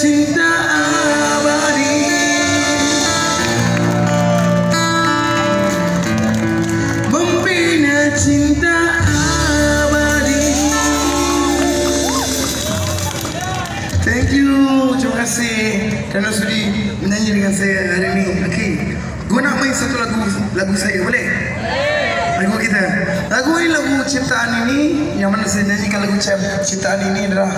cinta abadi Membina cinta abadi Thank you, terima kasih kerana sudi menyanyi dengan saya hari ini Okay, gua nak main satu lagu lagu saya, boleh? Boleh! Lagu kita. Lagu ini lagu ciptaan ini yang mana saya nyanyikan lagu ciptaan ini adalah